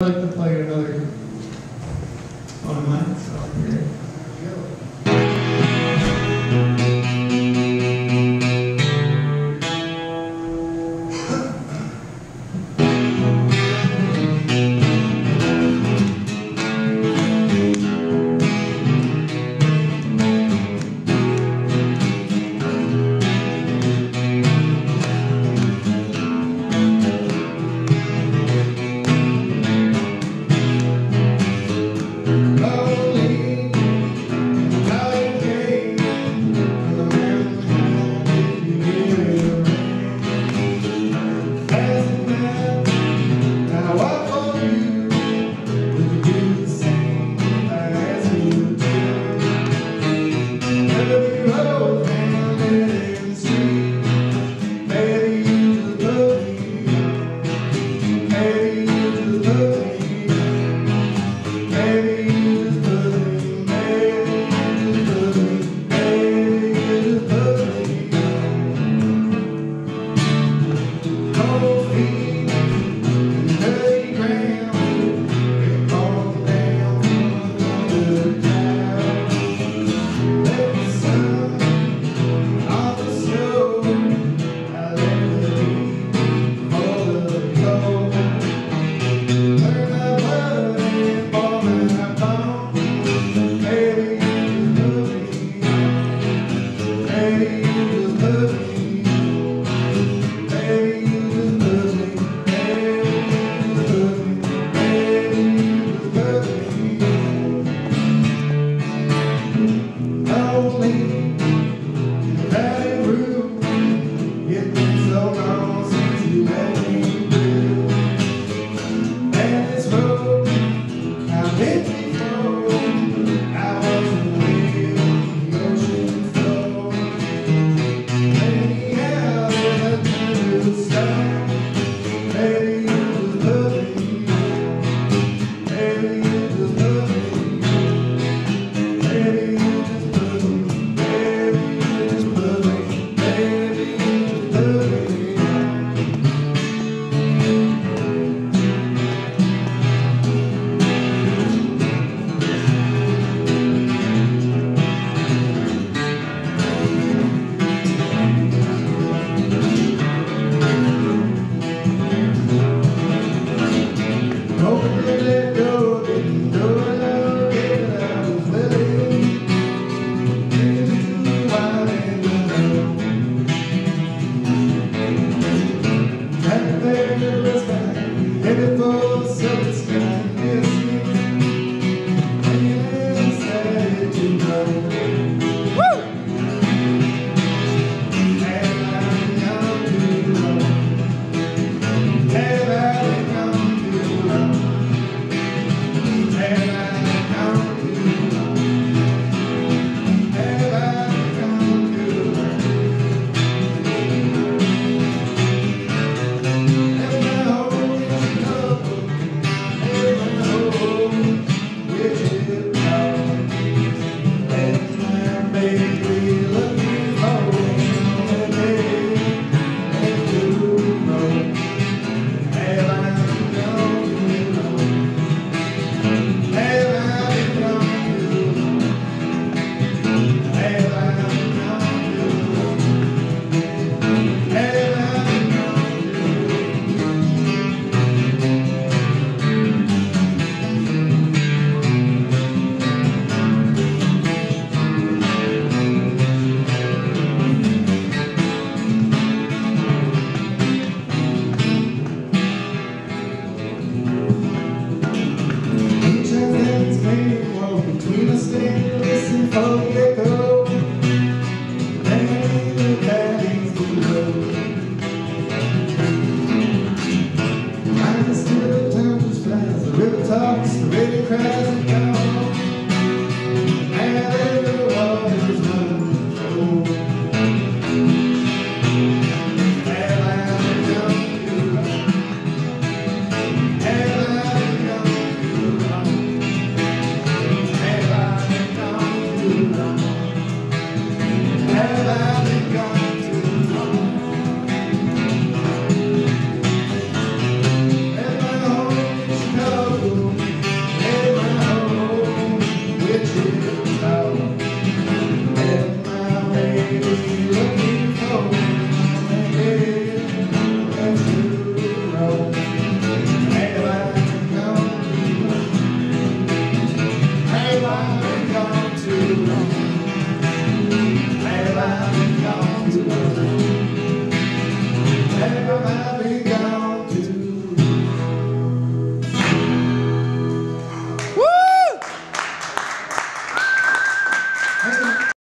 I'd like to play another one of mine. So. beautiful. road